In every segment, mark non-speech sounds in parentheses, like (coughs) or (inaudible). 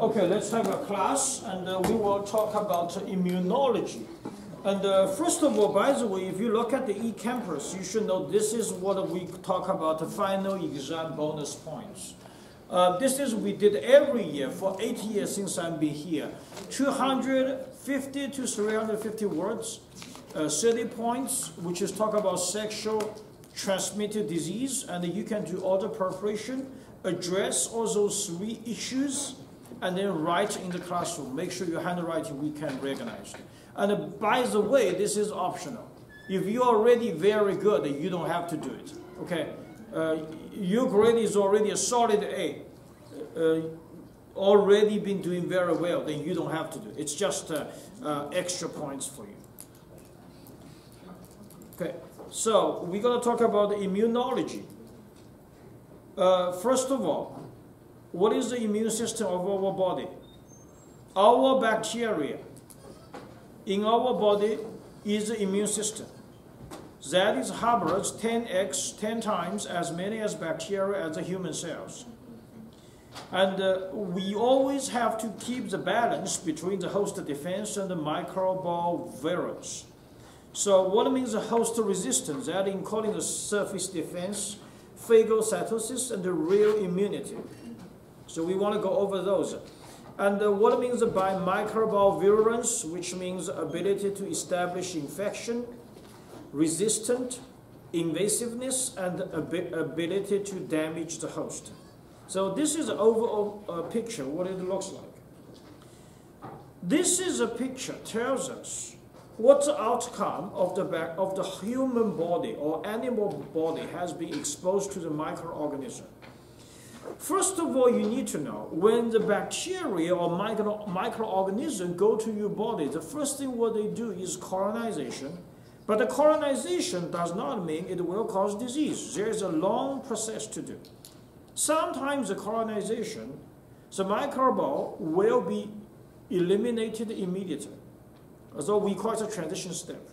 Okay, let's have a class and uh, we will talk about immunology. And uh, first of all, by the way, if you look at the eCampus, you should know this is what we talk about the final exam bonus points. Uh, this is we did every year for eight years since I've been here. 250 to 350 words, uh, 30 points, which is talk about sexual transmitted disease, and you can do auto preparation, address all those three issues, and then write in the classroom. Make sure your handwriting we can recognize. And by the way, this is optional. If you're already very good, you don't have to do it. Okay, uh, your grade is already a solid A. Uh, already been doing very well, then you don't have to do it. It's just uh, uh, extra points for you. Okay, so we're to talk about immunology. Uh, first of all, what is the immune system of our body? Our bacteria in our body is the immune system. That is harbors 10x, 10 times as many as bacteria as the human cells. And uh, we always have to keep the balance between the host defense and the microbial virus. So what means the host resistance? That including the surface defense, phagocytosis, and the real immunity. So we want to go over those. And uh, what means by microbial virulence, which means ability to establish infection, resistant, invasiveness, and ab ability to damage the host. So this is an overall uh, picture, what it looks like. This is a picture, tells us what the outcome of the, back, of the human body or animal body has been exposed to the microorganism. First of all, you need to know when the bacteria or micro, microorganism go to your body, the first thing what they do is colonization. But the colonization does not mean it will cause disease. There is a long process to do. Sometimes the colonization, the microbe will be eliminated immediately. So we call it a transition step.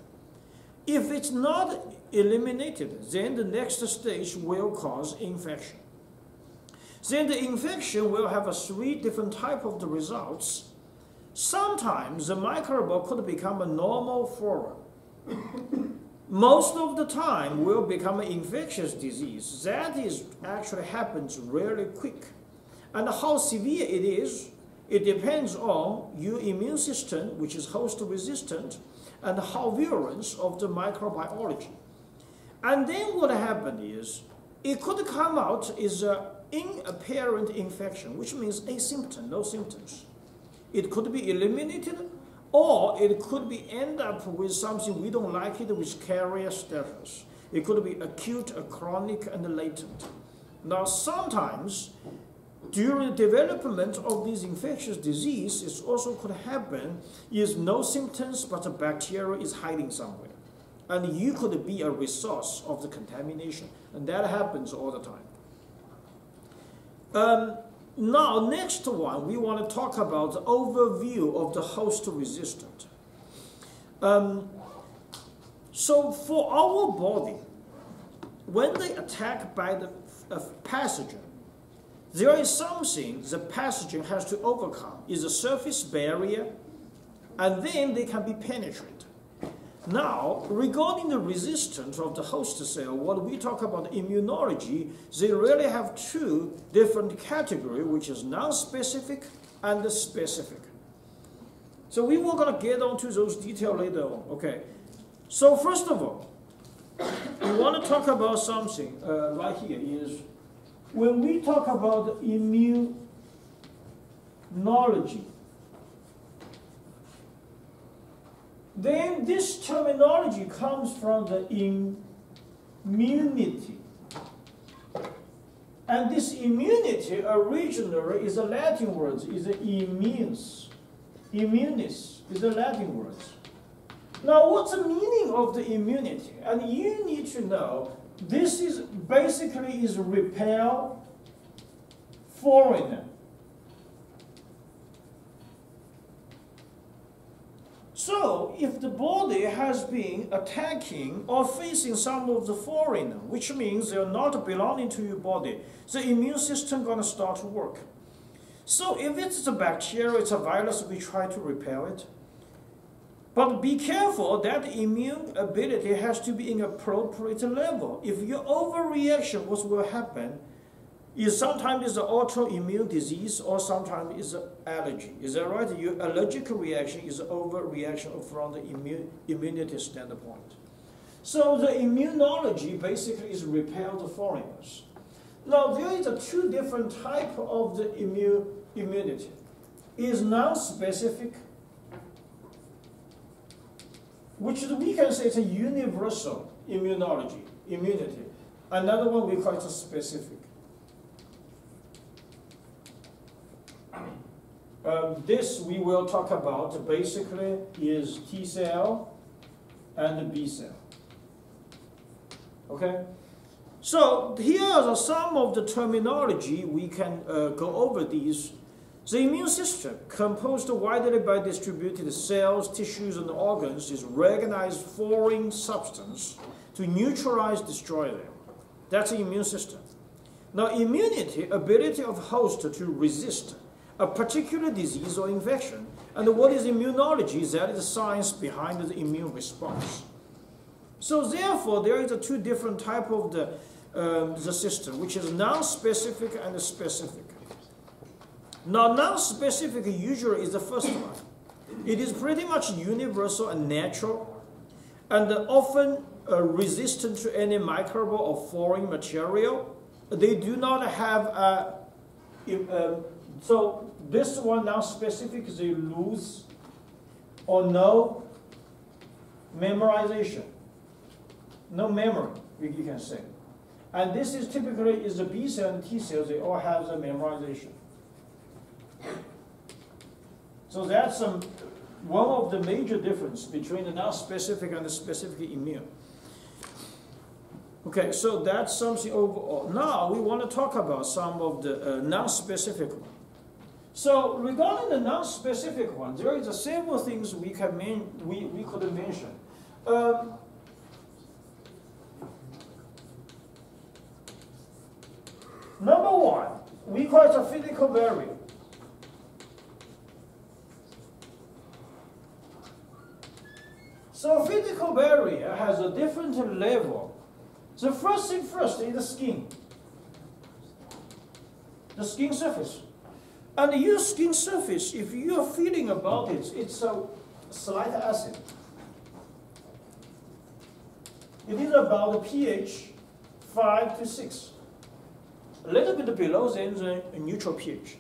If it's not eliminated, then the next stage will cause infection. Then the infection will have a three different type of the results. Sometimes the microbe could become a normal flora. Most of the time will become an infectious disease. That is actually happens really quick. And how severe it is, it depends on your immune system, which is host resistant, and how virulence of the microbiology. And then what happened is, it could come out is an inapparent infection, which means asymptom, no symptoms. It could be eliminated, or it could be end up with something we don't like it with carrier status. It could be acute, chronic, and latent. Now, sometimes during the development of this infectious disease, it also could happen is no symptoms, but the bacteria is hiding somewhere. And you could be a resource of the contamination. And that happens all the time. Um, now, next one, we want to talk about the overview of the host resistant. Um, so for our body, when they attack by the uh, pathogen, there is something the pathogen has to overcome, is a surface barrier, and then they can be penetrated. Now, regarding the resistance of the host cell, what we talk about immunology, they really have two different categories, which is non-specific and specific. So we were going to get onto those details later on. Okay. So first of all, (coughs) we want to talk about something uh, right here is when we talk about immunology, Then this terminology comes from the immunity. And this immunity originally is a Latin word, is immunes. Immunis is a Latin word. Now, what's the meaning of the immunity? And you need to know this is basically is repel foreigner. So, if the body has been attacking or facing some of the foreign, which means they're not belonging to your body, the immune system gonna start to work. So, if it's a bacteria, it's a virus, we try to repel it. But be careful that immune ability has to be in appropriate level. If your overreaction, what will happen is sometimes it's an autoimmune disease or sometimes it's an allergy. Is that right? Your allergic reaction is overreaction from the immune, immunity standpoint. So the immunology basically is repel the foreigners. Now there is a two different type of the immune immunity. Is non-specific, which we can say is a universal immunology, immunity. Another one we call it specific. Um, this we will talk about basically is T cell and B cell. Okay? So here are some of the terminology we can uh, go over these. The immune system, composed widely by distributed cells, tissues, and organs, is recognized foreign substance to neutralize, destroy them. That's the immune system. Now, immunity, ability of host to resist a particular disease or infection. And what is immunology? That is the science behind the immune response. So therefore, there is a two different type of the, um, the system, which is non-specific and specific. Now, non-specific usually is the first one. It is pretty much universal and natural, and often uh, resistant to any microbial or foreign material. They do not have a, um, so this one now specifically lose or no memorization. No memory, you can say. And this is typically is the B cell and T cells, they all have the memorization. So that's um, one of the major difference between the non-specific and the specific immune. Okay, so that's something overall. Now we want to talk about some of the uh, non-specific ones. So regarding the non-specific one, there is a several things we can we, we could mention. Um, number one, we call it a physical barrier. So physical barrier has a different level. The first thing first is the skin. The skin surface. And your skin surface, if you're feeling about it, it's a slight acid. It is about pH 5 to 6. A little bit below than the neutral pH.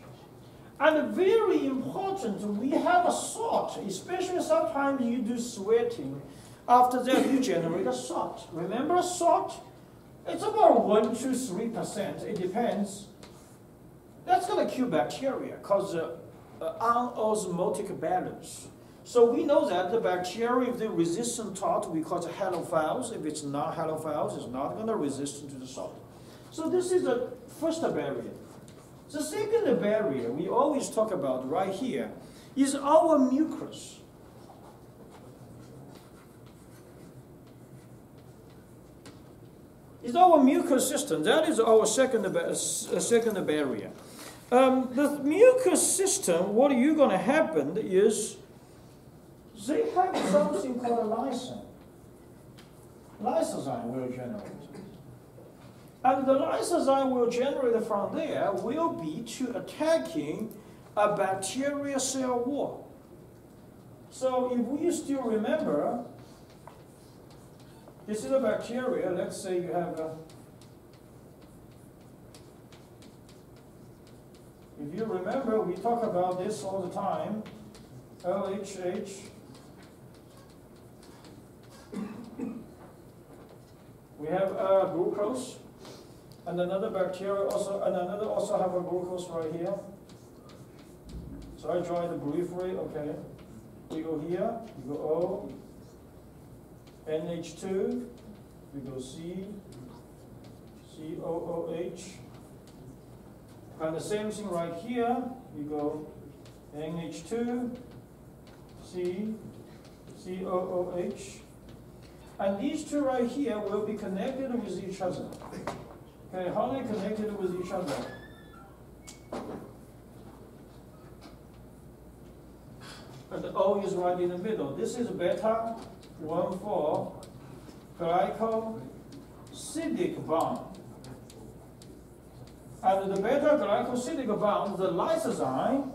And very important, we have a salt, especially sometimes you do sweating. After that, you generate a salt. Remember a salt? It's about 1 to 3%. It depends that's going to kill bacteria cause uh, uh, anosmotic balance. So we know that the bacteria, if they're resistant salt, we call it halophiles. If it's not halophiles, it's not going to resist to the salt. So this is the first barrier. The second barrier we always talk about right here is our mucus. It's our mucus system. That is our second, uh, second barrier. Um, the mucus system, what are you going to happen is they have something called a lysin. Lysozyme will generate. And the lysozyme will generate from there will be to attacking a bacteria cell wall. So if we still remember, this is a bacteria, let's say you have a If you remember, we talk about this all the time. LHH. we have uh, glucose, and another bacteria also, and another also have a glucose right here. So I draw it briefly, okay. We go here, we go O, NH2, we go C, COOH, and the same thing right here, we go NH2, C, COOH. And these two right here will be connected with each other. Okay, how they connected with each other? And the O is right in the middle. This is beta 1,4 glycosidic bond. And the beta glycosidic bond, the lysozyme,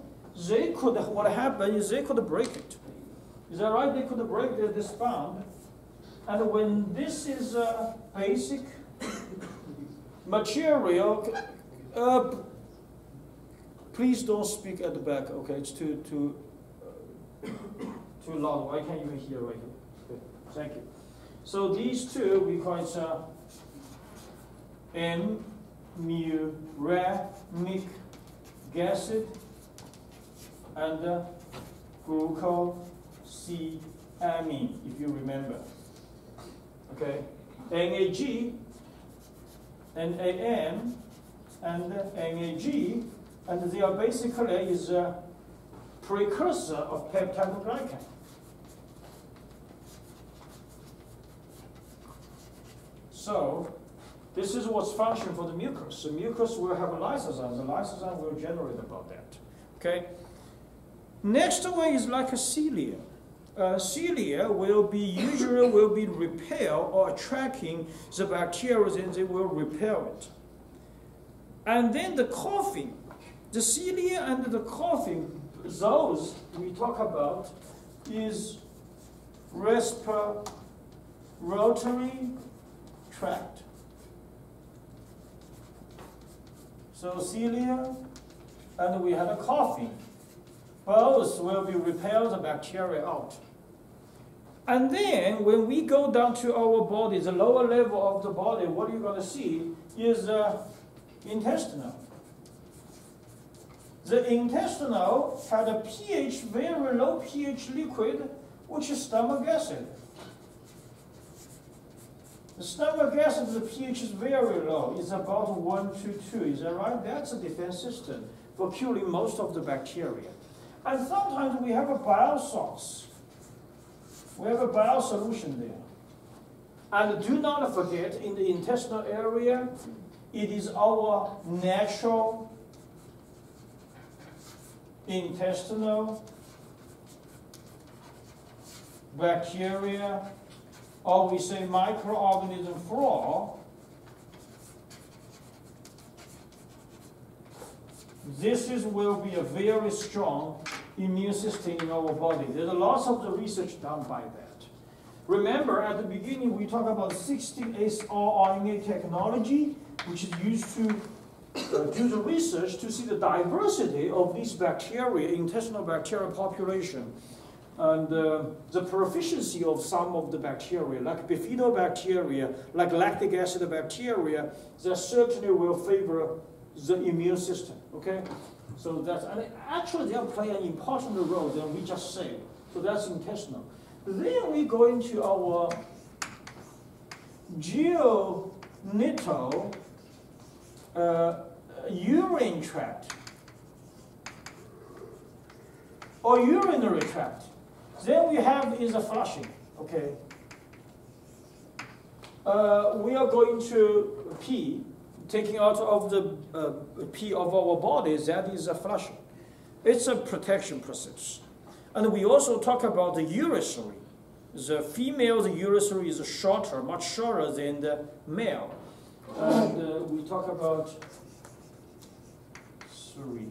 they could, what happened is they could break it. Is that right? They could break this bond. And when this is a basic material, uh, please don't speak at the back, okay? It's too, too, uh, too loud. I can't even hear right here. Thank you. So these two, we call it uh, M acid and uh, glucosamine, if you remember. Okay, NAG, NAM, and NAG, and they are basically is a precursor of peptidoglycan. So this is what's function for the mucus. The mucus will have a lysozyme. The lysozyme will generate about that. Okay. Next one is like a cilia. Uh, cilia will be usually will be repel or attracting the bacteria and they will repel it. And then the coughing, the cilia and the coughing, those we talk about is respiratory tract. So cilia, and we had a coughing. Both will be repel the bacteria out. And then when we go down to our body, the lower level of the body, what you're going to see is uh, intestinal. The intestinal had a pH, very low pH liquid, which is stomach acid. The stomach acid, the pH is very low. It's about 1 to 2. Is that right? That's a defense system for killing most of the bacteria. And sometimes we have a salts. We have a bile solution there. And do not forget, in the intestinal area, it is our natural intestinal bacteria or we say microorganism flora, this is, will be a very strong immune system in our body. There's a lot of the research done by that. Remember, at the beginning, we talked about 16S rRNA technology, which is used to uh, do the research to see the diversity of these bacteria, intestinal bacteria population and uh, the proficiency of some of the bacteria, like bifidobacteria, like lactic acid bacteria, that certainly will favor the immune system, okay? So that's, and actually they play an important role than we just say. So that's intestinal. Then we go into our genital uh, urine tract or urinary tract. Then we have is a flushing, okay? Uh, we are going to pee, taking out of the uh, pee of our bodies, that is a flushing. It's a protection process. And we also talk about the urethra. The female's urethra is shorter, much shorter than the male. And uh, we talk about three.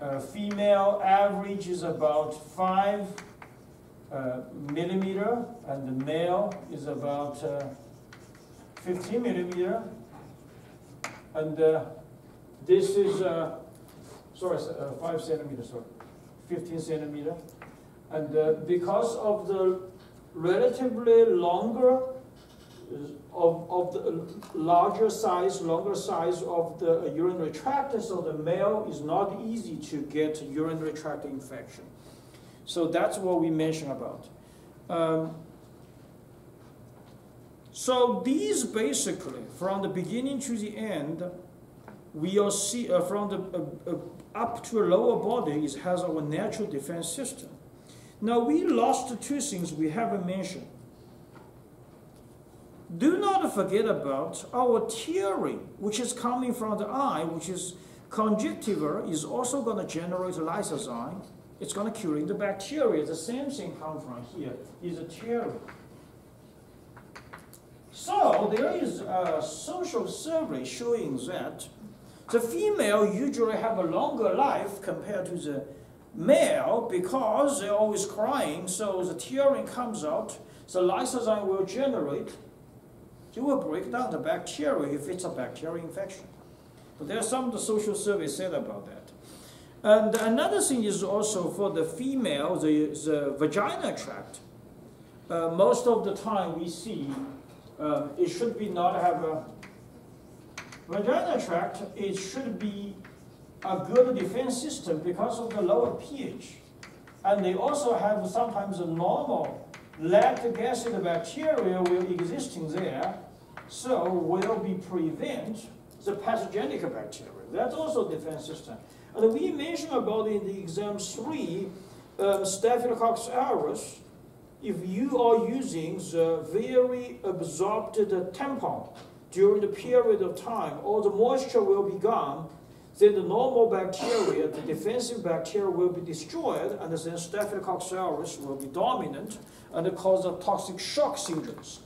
Uh, female average is about five uh, millimeter, and the male is about uh, 15 millimeter. And uh, this is, uh, sorry, uh, 5 centimeter, sorry, 15 centimeter. And because of the relatively longer of, of the larger size, longer size of the urinary tract, so the male is not easy to get urinary tract infection. So that's what we mentioned about. Um, so these basically, from the beginning to the end, we are see uh, from the uh, uh, up to a lower body, it has our natural defense system. Now we lost two things we haven't mentioned. Do not forget about our tearing, which is coming from the eye, which is conjunctiva, is also going to generate lysozyme. It's going to cure the bacteria. The same thing comes from here, is a tearing. So there is a social survey showing that the female usually have a longer life compared to the male because they're always crying, so the tearing comes out, the lysozyme will generate, it will break down the bacteria if it's a bacterial infection. But there are some of the social surveys said about that. And another thing is also for the female, the, the vagina tract. Uh, most of the time we see uh, it should be not have a vagina tract, it should be a good defense system because of the lower pH. And they also have sometimes a normal lactic acid bacteria will existing there, so will be prevent the pathogenic bacteria. That's also defense system. And we mentioned about in the exam three, um, Staphylococcus aureus, if you are using the very absorbed tampon during the period of time, all the moisture will be gone, then the normal bacteria, the defensive bacteria will be destroyed, and then Staphylococcus aureus will be dominant and cause the toxic shock syndromes.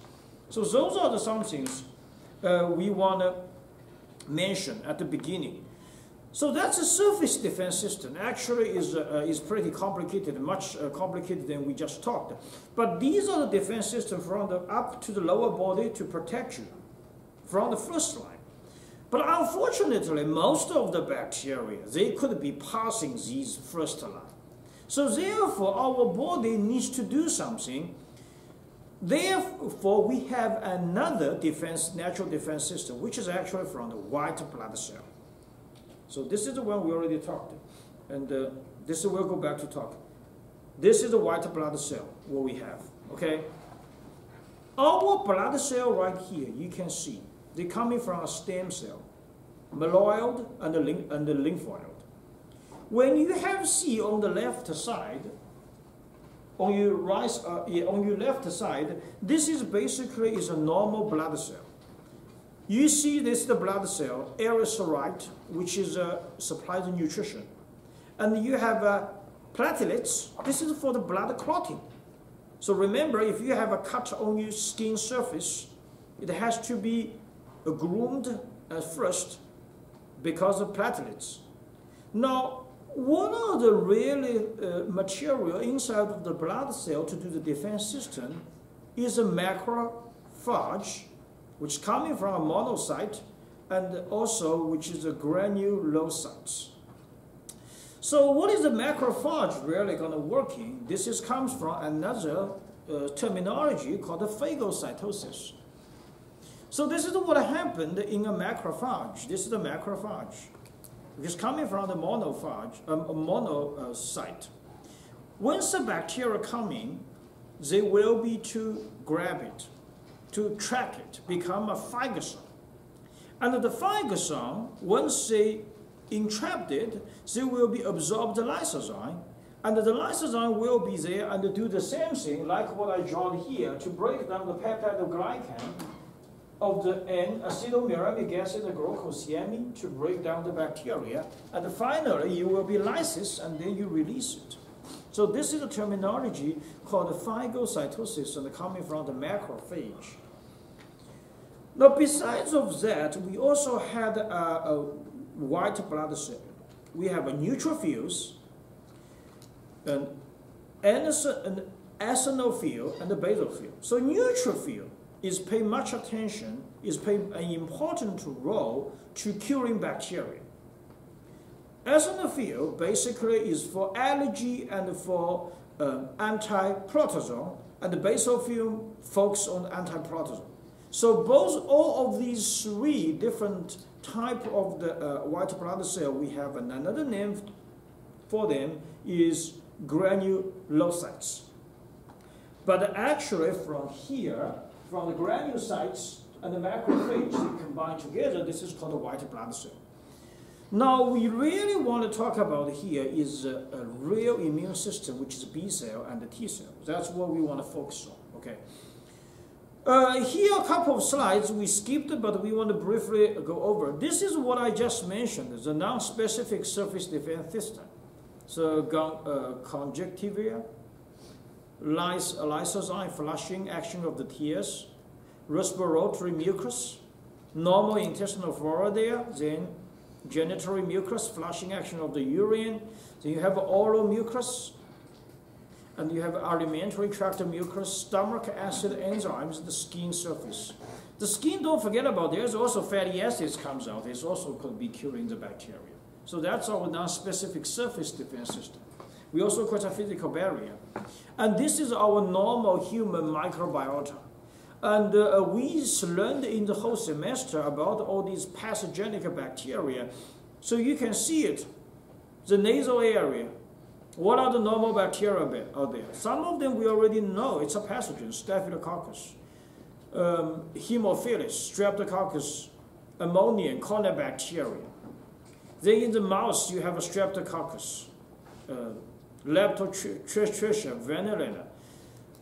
So those are the some things uh, we want to mention at the beginning. So that's a surface defense system. Actually, is uh, is pretty complicated, much uh, complicated than we just talked. But these are the defense systems from the up to the lower body to protect you from the first line. But unfortunately, most of the bacteria, they could be passing these first line. So therefore, our body needs to do something. Therefore, we have another defense, natural defense system, which is actually from the white blood cell. So this is the one we already talked. And uh, this is we'll go back to talk. This is the white blood cell, what we have, okay? Our blood cell right here, you can see, they're coming from a stem cell, myeloid and the, and the lymphoid. When you have C on the left side, on your right, uh, yeah, on your left side, this is basically is a normal blood cell. You see this the blood cell, erythrocyte, which is a uh, supplies nutrition. And you have uh, platelets. This is for the blood clotting. So remember, if you have a cut on your skin surface, it has to be groomed at first because of platelets. Now, one of the really uh, material inside of the blood cell to do the defense system is a macrophage which is coming from a monocyte and also which is a granulocytes. So what is the macrophage really going to work in? This is, comes from another uh, terminology called the phagocytosis. So this is what happened in a macrophage. This is the macrophage. It is coming from the monophage, um, a monocyte. Once the bacteria come in, they will be to grab it to track it, become a phagosome. And the phagosome, once they entrapped it, they will be absorbed the lysozyme, and the lysozyme will be there and do the same thing, like what I drawn here, to break down the peptidoglycan of the N-acetylmuramic acid glucosamine to break down the bacteria. And finally, you will be lysis, and then you release it. So this is a terminology called phagocytosis and coming from the macrophage. Now, besides of that, we also had a, a white blood cell. We have a neutrophils, an, an eosinophil, and a basophil. So neutrophil is paying much attention, is paying an important role to curing bacteria. Eosinophil basically is for allergy and for um, anti-protozoal, and the basophil focuses on anti-protozoal. So both all of these three different type of the uh, white blood cell, we have another name for them is granulocytes. But actually from here, from the granulocytes and the macrophage combined together, this is called a white blood cell. Now, we really want to talk about here is a, a real immune system, which is B cell and the T cell. That's what we want to focus on, okay? Uh, here a couple of slides we skipped, but we want to briefly go over. This is what I just mentioned, the non-specific surface defense system. So uh, conjunctiva, lys lysozyme flushing action of the tears, respiratory mucus, normal intestinal flora there, then genitoury mucus, flushing action of the urine. Then you have oral mucus, and you have alimentary tract mucus, stomach acid enzymes, the skin surface. The skin, don't forget about, there's also fatty acids comes out. It's also could be curing the bacteria. So that's our non-specific surface defense system. We also call it a physical barrier. And this is our normal human microbiota. And uh, we learned in the whole semester about all these pathogenic bacteria. So you can see it, the nasal area. What are the normal bacteria out there? Some of them we already know. It's a pathogen, Staphylococcus, um, Haemophilus, Streptococcus, ammonium, Corynebacteria. Then in the mouth, you have a Streptococcus, uh, Leptotrichia.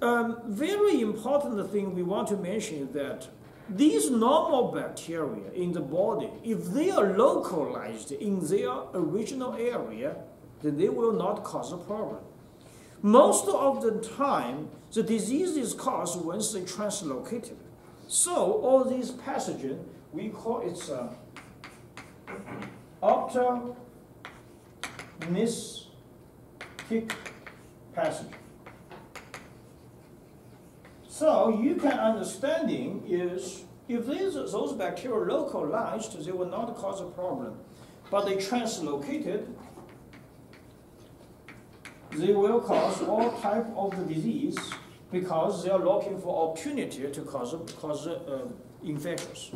Um, very important thing we want to mention is that these normal bacteria in the body, if they are localized in their original area, then they will not cause a problem. Most of the time, the disease is caused once they translocated. So all these pathogens, we call it uh, opportunistic pathogen. So you can understanding is if these, those bacteria localized, they will not cause a problem. But they translocated, they will cause all type of the disease because they are looking for opportunity to cause, cause uh, infections.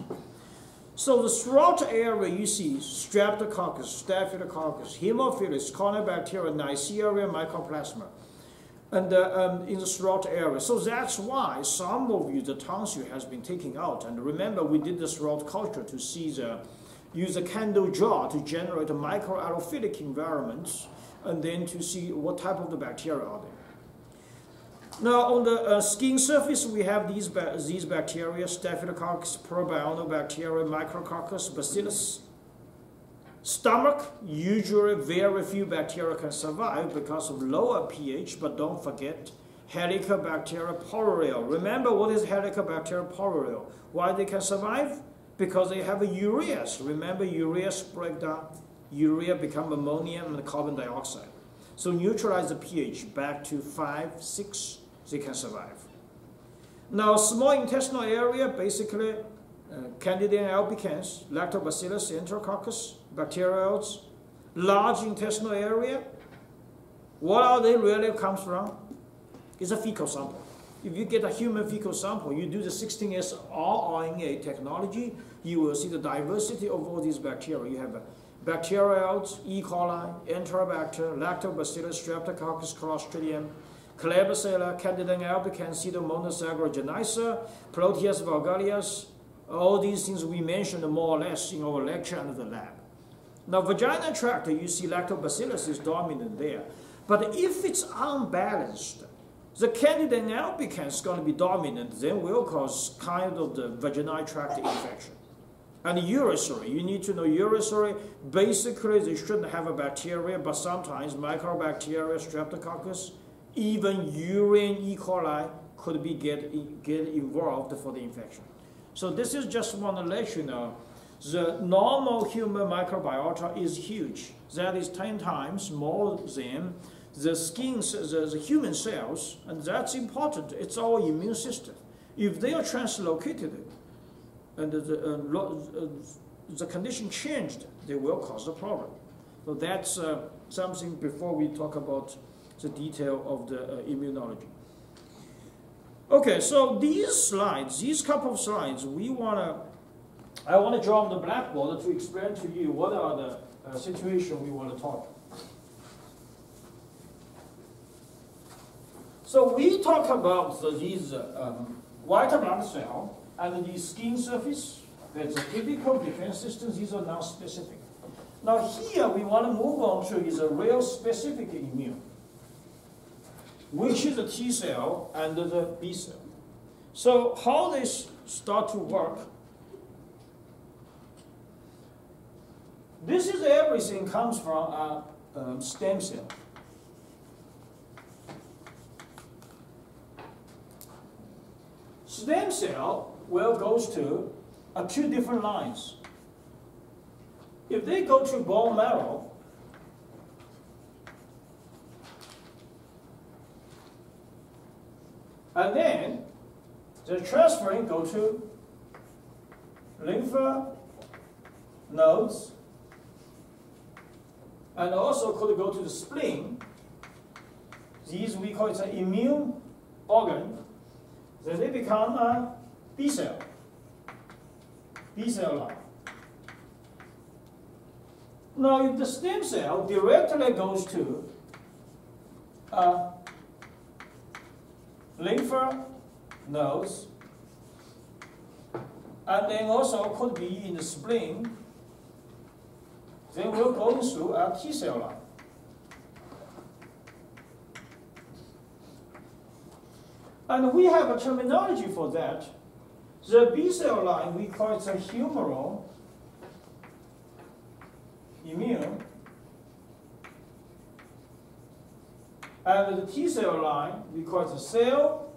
So the throat area you see Streptococcus, Staphylococcus, Haemophilus, Corynebacteria, Neisseria, Mycoplasma and uh, um, in the throat area. So that's why some of you, the tonsil has been taken out. And remember, we did the throat culture to see the, use a candle jar to generate a microaerophilic environments, and then to see what type of the bacteria are there. Now, on the uh, skin surface, we have these, ba these bacteria, Staphylococcus, Propionibacteria, Micrococcus, Bacillus, Stomach, usually very few bacteria can survive because of lower pH, but don't forget Helicobacter pylori. Remember what is Helicobacter pylori? Why they can survive? Because they have a urease. Remember urease breakdown? Urea become ammonium and carbon dioxide. So neutralize the pH back to 5, 6, they can survive. Now small intestinal area, basically uh, Candida albicans, Lactobacillus enterococcus, bacterials, large intestinal area. What are they really comes from? It's a fecal sample. If you get a human fecal sample, you do the 16S rRNA technology, you will see the diversity of all these bacteria. You have bacterials, E. coli, Enterobacter, Lactobacillus, Streptococcus, Clostridium, Klebsiella, Candida albicans, Pseudomonas aeruginosa, Proteus vulgarius, all these things we mentioned more or less in our lecture and the lab. Now, vagina tract, you see lactobacillus is dominant there. But if it's unbalanced, the Candida albicans is going to be dominant, then will cause kind of the vaginal tract infection. And urethra, you need to know urethra, basically they shouldn't have a bacteria, but sometimes mycobacteria, streptococcus, even urine E. coli could be get, get involved for the infection. So this is just want to let you know the normal human microbiota is huge. That is 10 times more than the skin, the, the human cells, and that's important. It's our immune system. If they are translocated and the, uh, the condition changed, they will cause a problem. So that's uh, something before we talk about the detail of the uh, immunology. Okay, so these slides, these couple of slides, we want to I want to draw on the blackboard to explain to you what are the uh, situations we want to talk. So we talk about the, these um, white blood cell and the skin surface. That's a typical defense system. These are non-specific. Now here we want to move on to is a real specific immune, which is the T cell and the B cell. So how they start to work? This is everything comes from a um, stem cell. Stem cell well goes to uh, two different lines. If they go to bone marrow, and then the transferring go to lymph nodes, and also could go to the spleen. These we call it an immune organ. Then they become a B cell, B cell line. Now, if the stem cell directly goes to uh, lymph nodes, and then also could be in the spleen, then we'll go through a T cell line. And we have a terminology for that. The B cell line, we call it a humoral immune. And the T cell line, we call it cell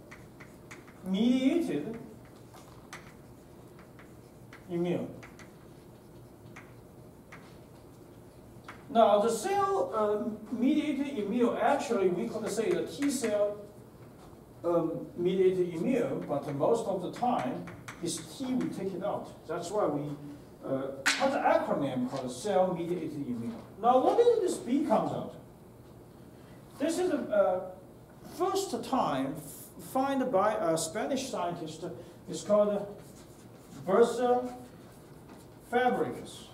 mediated immune. Now, the cell uh, mediated immune, actually, we could say the T cell um, mediated immune, but most of the time, this T, we take it out. That's why we uh, have an acronym called cell mediated immune. Now, what is this B comes out? This is the uh, first time found by a Spanish scientist. It's called Bursa Fabricius.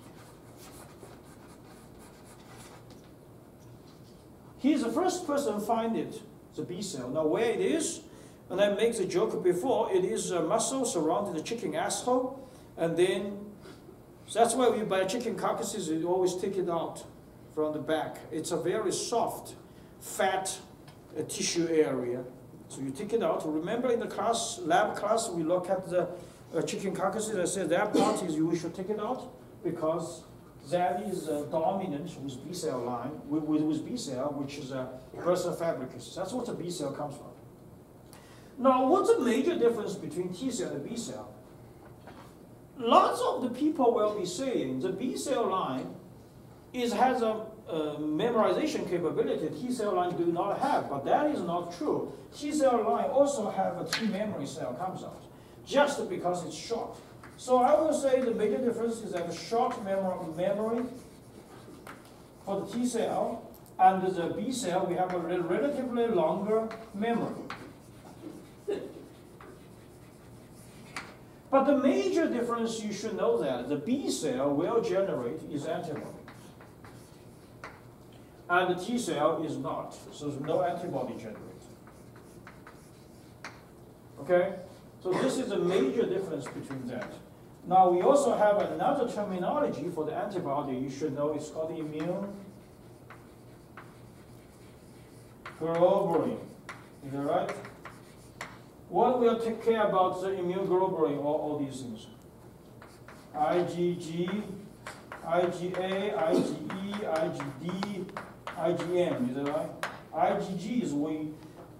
He's the first person to find it, the B cell. Now where it is, and I make the joke before, it is a muscle surrounding the chicken asshole, and then, that's why we buy chicken carcasses, we always take it out from the back. It's a very soft, fat uh, tissue area. So you take it out. Remember in the class, lab class, we look at the uh, chicken carcasses, I said that part is you should take it out because that is uh, dominant with B cell line, with, with, B cell, which is a Bursa fabricius. That's what the B cell comes from. Now, what's the major difference between T cell and B cell? Lots of the people will be saying the B cell line is, has a uh, memorization capability T cell line do not have, but that is not true. T cell line also have a T memory cell comes out, just because it's short. So I will say the major difference is that a short memory for the T cell and the B cell, we have a relatively longer memory. But the major difference you should know that the B cell will generate is antibody. And the T cell is not, so there's no antibody generated. Okay? So this is a major difference between that. Now we also have another terminology for the antibody you should know. It's called the immune globulin. Is that right? What will take care about the immune globulin, or all these things? IgG, IgA, IgE, IgD, IgM, is that right? IgG is we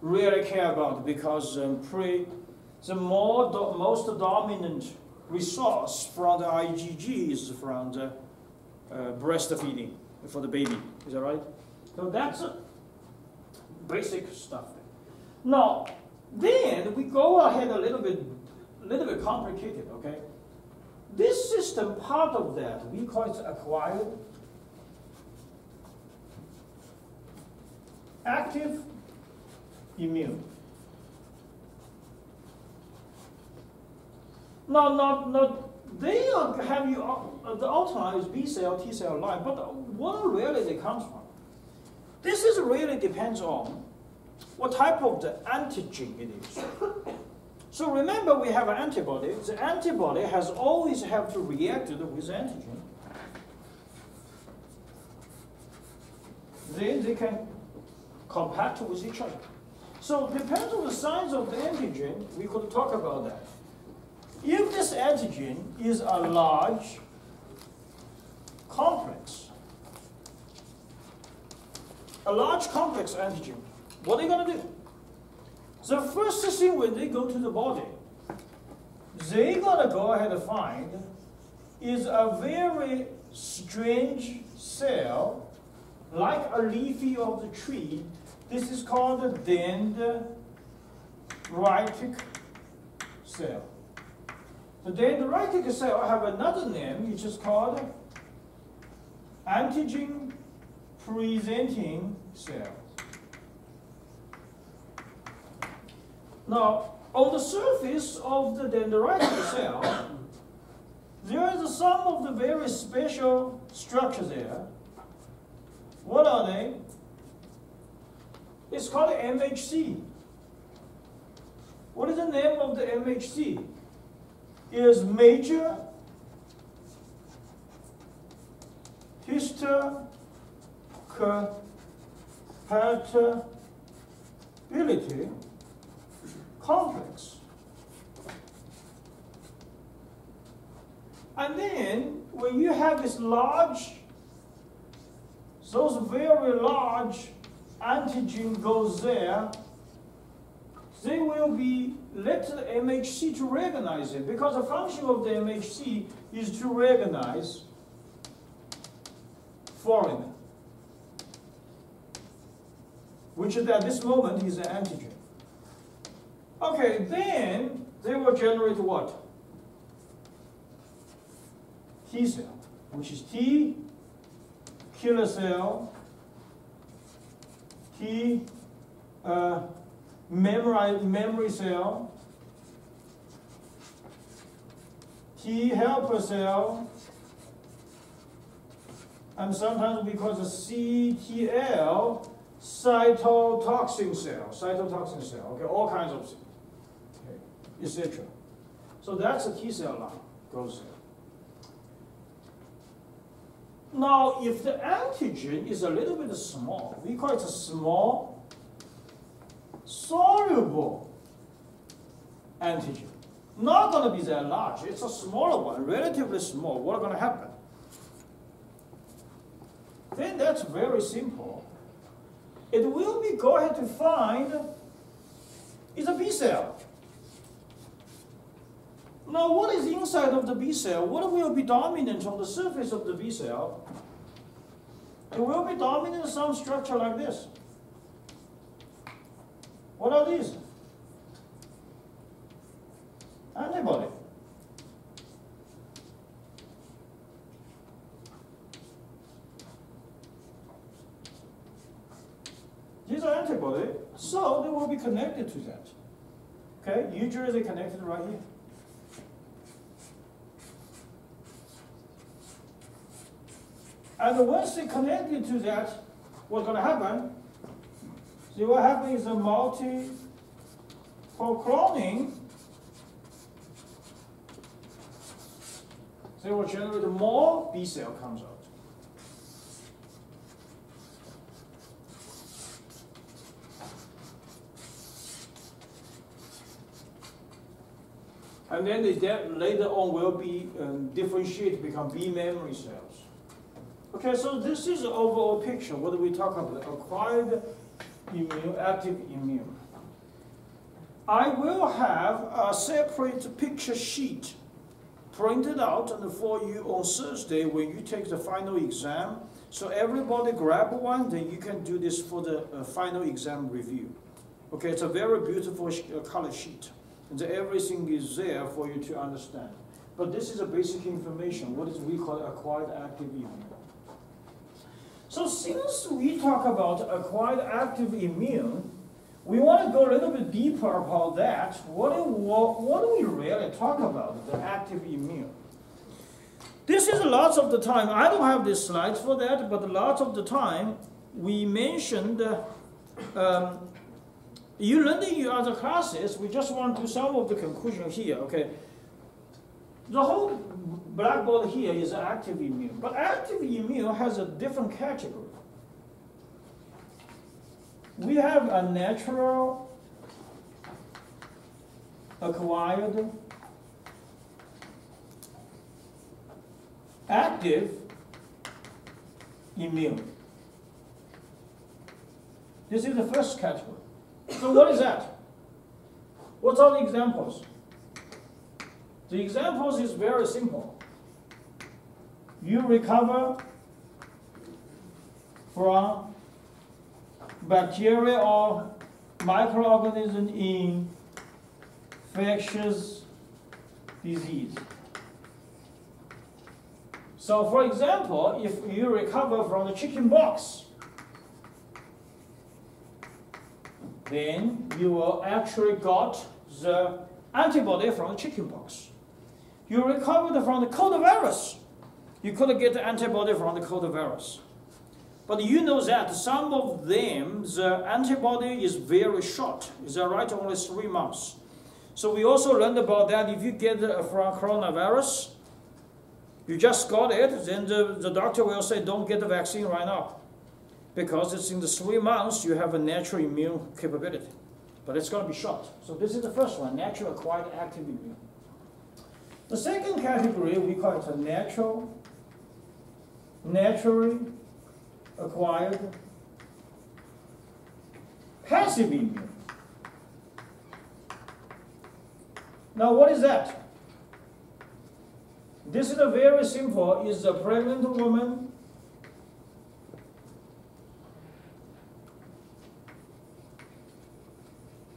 really care about because um, pre, the more do, most dominant resource from the IgG is from the uh, breastfeeding for the baby. Is that right? So that's basic stuff. Now, then we go ahead a little bit, a little bit complicated. Okay, this system part of that we call it acquired active immune. Now, not, not, they have you, uh, the outline is B cell, T cell line, but what really it comes from? This is really depends on what type of the antigen it is. So remember we have an antibody. The antibody has always have to react with antigen. then they can compact with each other. So depends on the size of the antigen, we could talk about that. If this antigen is a large complex, a large complex antigen, what are you going to do? The first thing when they go to the body, they're going to go ahead and find is a very strange cell, like a leafy of the tree. This is called a dendritic cell. The dendritic cell have another name, which is called antigen presenting cell. Now, on the surface of the dendritic cell, there is some of the very special structures there. What are they? It's called MHC. What is the name of the MHC? It is major histocompatibility complex. And then when you have this large, those very large antigen goes there, they will be let the MHC to recognize it because the function of the MHC is to recognize foreign, which at this moment is an antigen. Okay, then they will generate what? T cell, which is T killer cell, T uh, memory, memory cell, T helper cell, and sometimes we call the CTL cytotoxin cell, cytotoxin cell, okay, all kinds of okay, etc. So that's a T cell line. Now, if the antigen is a little bit small, we call it a small soluble antigen. Not going to be that large. It's a smaller one, relatively small. What's going to happen? Then that's very simple. It will be go ahead to find is a B cell. Now, what is inside of the B cell? What will be dominant on the surface of the B cell? It will be dominant some structure like this. What are these? Antibody. These are antibody, so they will be connected to that. Okay, usually they connected right here. And once they connected to that, what's going to happen? See what happens is a multi for cloning. They will generate more B cell comes out. And then they later on will be um, differentiated, become B memory cells. Okay, so this is the overall picture. What do we talk about? Acquired immune, active immune. I will have a separate picture sheet printed out and for you on Thursday when you take the final exam. So everybody grab one, then you can do this for the uh, final exam review. Okay, it's a very beautiful uh, color sheet. And everything is there for you to understand. But this is a basic information, what is we call acquired active immune. So since we talk about acquired active immune, we want to go a little bit deeper about that. What do, what, what do we really talk about, the active immune? This is lots of the time, I don't have the slides for that, but lots of the time we mentioned, um, you learned in your other classes, we just want to some of the conclusion here, okay? The whole blackboard here is active immune, but active immune has a different category. we have a natural acquired active immune. This is the first category. So what is that? What are the examples? The examples is very simple. You recover from bacteria or microorganism in infectious disease. So for example, if you recover from the chicken pox, then you will actually got the antibody from the chickenpox. You recovered from the coronavirus. You could get antibody from the coronavirus. But you know that some of them, the antibody is very short. Is that right? Only three months. So we also learned about that if you get from coronavirus, you just got it, then the, the doctor will say, don't get the vaccine right now. Because it's in the three months, you have a natural immune capability. But it's going to be short. So this is the first one, natural acquired active immune. The second category, we call it a natural, naturally acquired passive immunity. Now what is that? This is a very simple, is a pregnant woman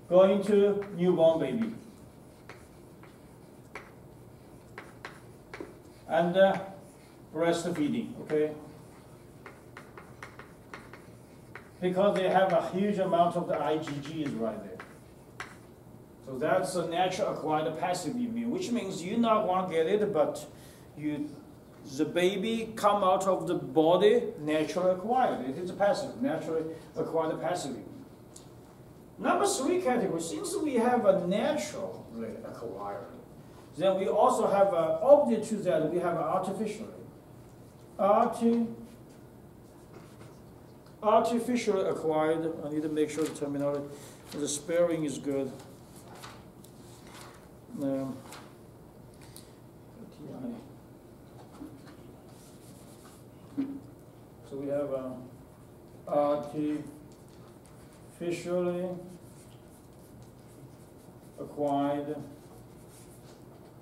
going to newborn baby. And uh, breastfeeding, okay? Because they have a huge amount of the IgGs right there. So that's a natural acquired passive immune, which means you not want to get it, but you, the baby come out of the body naturally acquired. It is a passive, naturally acquired passive immune. Number three category, since we have a natural acquired, then we also have an opposite to that, we have an artificially. Arti artificially acquired, I need to make sure the terminology, the spelling is good. Um, so we have a artificially acquired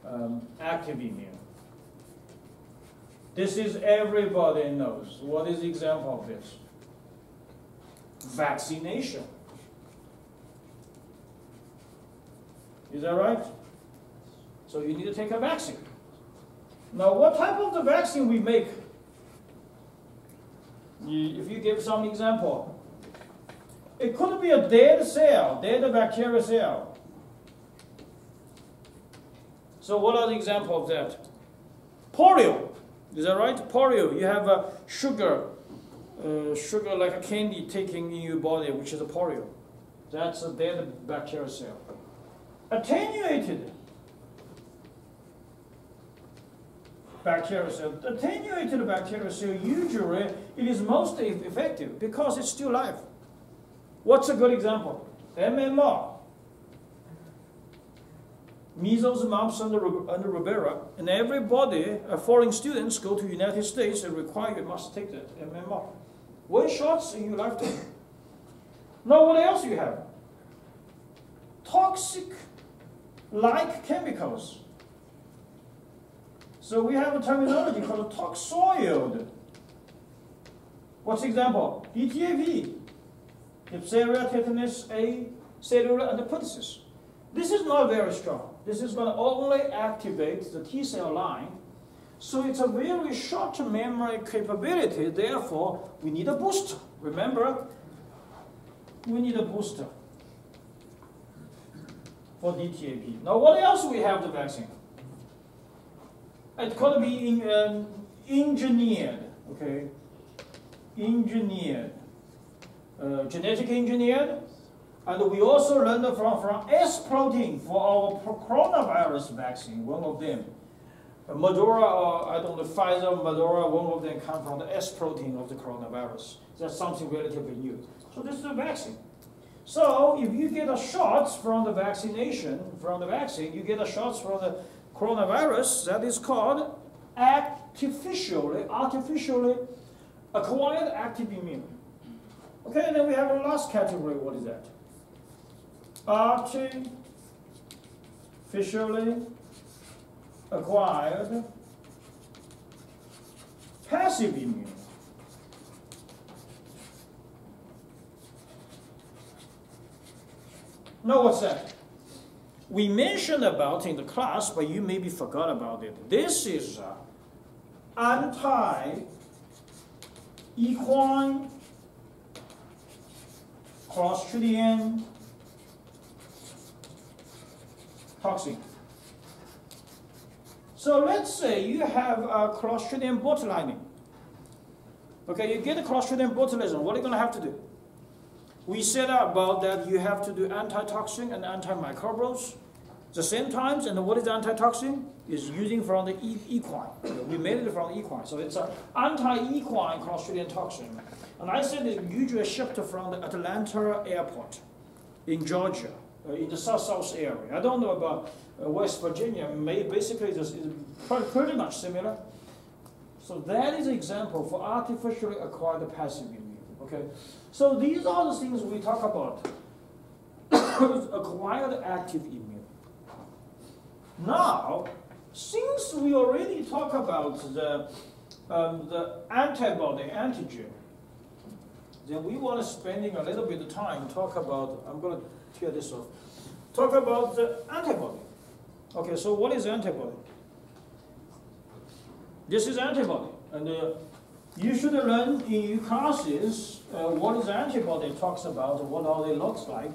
um, active immune. This is everybody knows. What is the example of this? Vaccination. Is that right? So you need to take a vaccine. Now, what type of the vaccine we make? If you give some example, it could be a dead cell, dead bacteria cell. So what are the examples of that? Polio, is that right? Polio, you have a sugar, uh, sugar like a candy taking in your body, which is a polio. That's a dead bacteria cell. Attenuated bacteria cell. Attenuated bacteria cell, usually it is most effective because it's still alive. What's a good example? MMR. Measles, and mumps, under, and rubella. And everybody, uh, foreign students go to United States and require you must take that MMR. One shots in your lifetime. now what else you have? Toxic like chemicals. So we have a terminology called toxoid. What's the example? DTAP, diphtheria, tetanus, A, cellular, and pertussis. This is not very strong. This is going to only activate the T cell line. So it's a very short memory capability. Therefore, we need a booster. Remember, we need a booster for DTAP. Now, what else we have the vaccine? It could be in, um, engineered, okay? Engineered, uh, genetic engineered, and we also learned from, from S protein for our coronavirus vaccine, one of them. Moderna, or I don't know, Pfizer, Moderna, one of them come from the S protein of the coronavirus. That's something relatively new. So this is a vaccine. So if you get a shots from the vaccination, from the vaccine, you get a shots from the coronavirus, that is called artificially, artificially acquired active immune. Okay, and then we have a last category, what is that? Artificially acquired passive immunity. Now what's that? We mentioned about in the class, but you maybe forgot about it. This is uh, anti-equine Clostridium toxin. So let's say you have a Clostridium botulinum. Okay, you get a Clostridium botulism. What are you going to have to do? We said about that you have to do antitoxin and antimicrobials the same times. And what is antitoxin? Is using from the equine. We made it from the equine. So it's an anti-equine Clostridium toxin. And I said it usually shipped from the Atlanta airport in Georgia, in the south-south area. I don't know about uh, West Virginia. May, basically, it's, pretty much similar. So that is an example for artificially acquired passive immunity. Okay, so these are the things we talk about. (coughs) acquired active immune. Now, since we already talk about the um, the antibody antigen, then we want to spending a little bit of time talk about, I'm going to tear this off, talk about the antibody. Okay, so what is antibody? This is antibody. And uh, you should learn in your classes uh, what is antibody talks about, what all it looks like.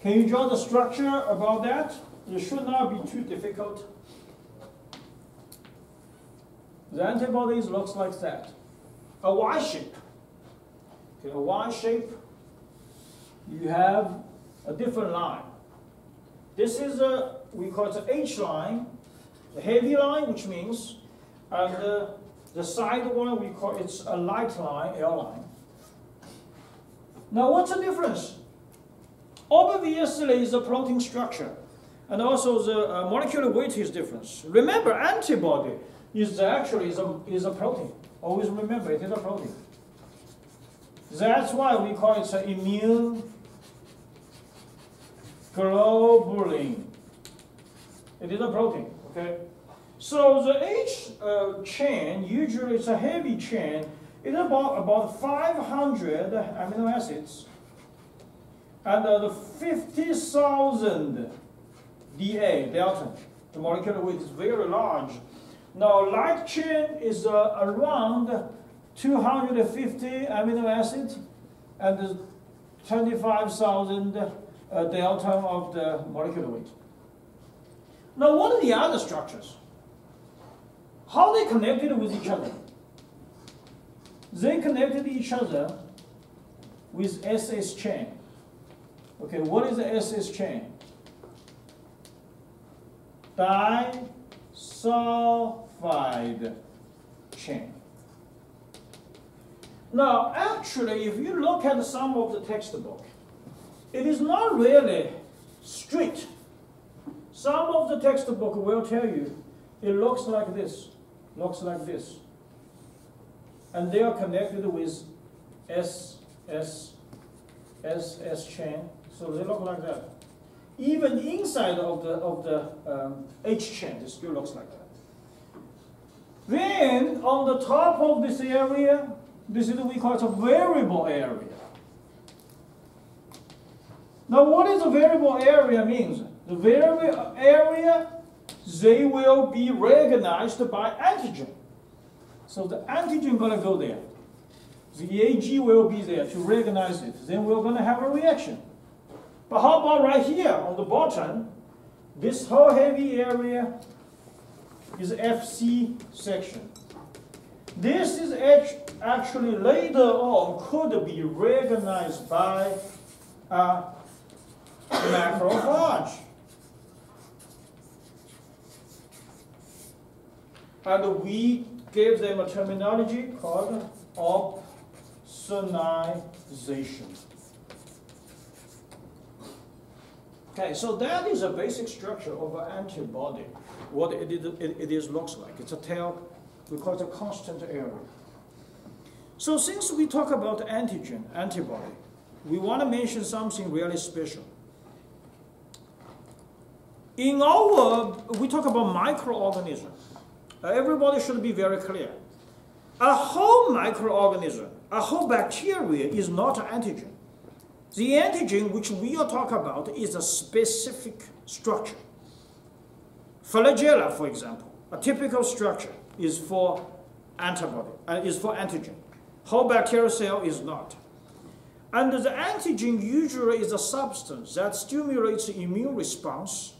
Can you draw the structure about that? It should not be too difficult. The antibodies looks like that. A Y shape. Okay, a Y shape, you have a different line. This is a, we call it the H line, the heavy line, which means, and the, the side one, we call it's a light line, L line. Now, what's the difference? Obviously, is the protein structure, and also the uh, molecular weight is different. Remember, antibody is actually is a, is a protein. Always remember, it is a protein. That's why we call it immune globulin. It is a protein, okay? So the H uh, chain, usually it's a heavy chain, it's about, about 500 amino acids. And uh, the 50,000 DA, Dalton, the molecular weight is very large. Now light chain is uh, around 250 amino acids and 25,000 uh, Dalton of the molecular weight. Now, what are the other structures? How they connected with each other? They connected each other with SS chain. Okay, what is the SS chain? Disulfide chain. Now, actually, if you look at some of the textbook, it is not really strict. Some of the textbook will tell you it looks like this, looks like this. And they are connected with S, S, S, S chain, so they look like that. Even inside of the, of the um, H chain, it still looks like that. Then, on the top of this area, this is we call it a variable area. Now, what is a variable area means? The variable area, they will be recognized by antigen. So the antigen going to go there. The IgG will be there to recognize it. Then we're going to have a reaction. But how about right here on the bottom? This whole heavy area is FC section. This is actually later on could be recognized by a macrophage. And we gave them a terminology called opsonization. Okay, so that is a basic structure of an antibody. What it, it, it is looks like. It's a tail, we call it a constant error. So since we talk about antigen, antibody, we want to mention something really special. In our, we talk about microorganism. Everybody should be very clear. A whole microorganism, a whole bacteria is not an antigen. The antigen which we are talking about is a specific structure. Flagella, for example, a typical structure is for antibody, uh, is for antigen. Whole bacterial cell is not. And the antigen usually is a substance that stimulates the immune response.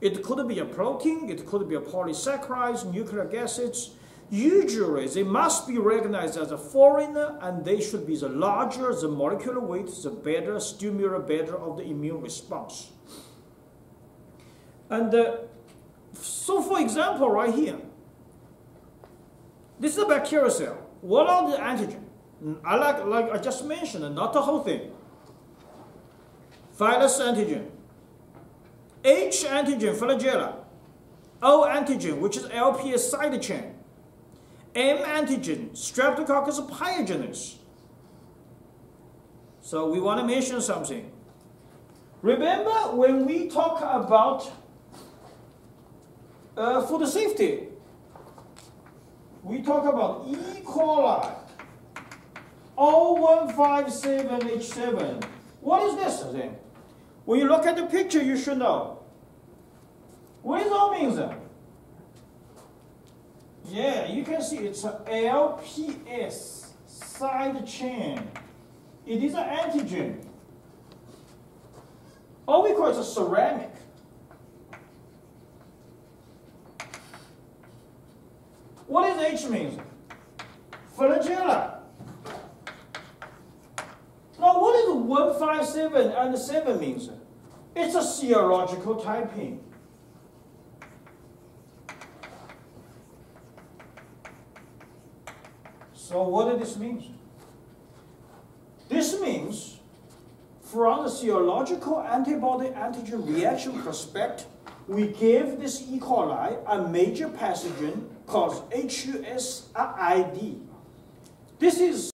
It could be a protein, it could be a polysaccharide, nucleic acids. Usually, they must be recognized as a foreigner and they should be the larger the molecular weight, the better, stimulate better of the immune response. And uh, so, for example, right here, this is a bacterial cell. What are the antigen? Mm, I like, like I just mentioned, not the whole thing. Phylus antigen, H antigen, flagella, O antigen, which is LPS side chain, M antigen, Streptococcus pyogenes. So we want to mention something. Remember when we talk about uh, food safety, we talk about E. coli, O157H7. What is this then? When you look at the picture, you should know. What does all mean? Yeah, you can see it's a LPS side chain. It is an antigen. Or we call it a somatic. What does H mean? Flagella. Now, what is 157 and 7 means? It's a serological typing. So what does this mean? This means from the serological antibody antigen reaction perspective, we give this E. coli a major pathogen called HUSID. This is